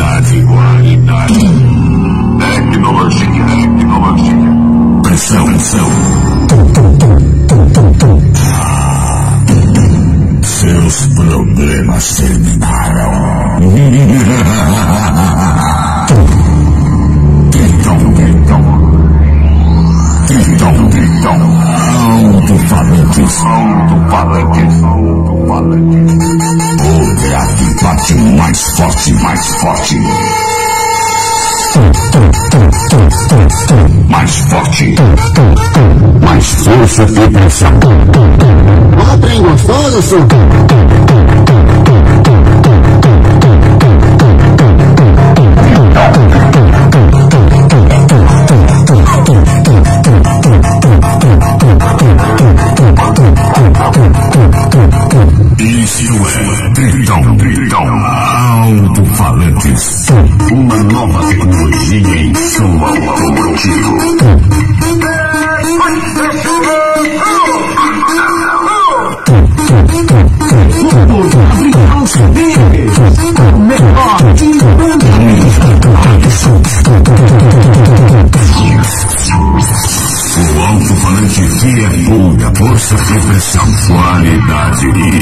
Qualidade, qualidade. Tecnologia, tecnologia. Pressão, pressão. Seus problemas terminaram. Tritão, então. Tritão, então. alto falante, alto falante, alto falante. Mais forte, mais forte. Mais força e pressão. Ó, trem gostoso, Tritão, Tritão. Alto-falantes. Uma nova tecnologia em som automotivo. O alto-falante que é pura força e pressão, qualidade e